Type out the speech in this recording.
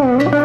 Oh,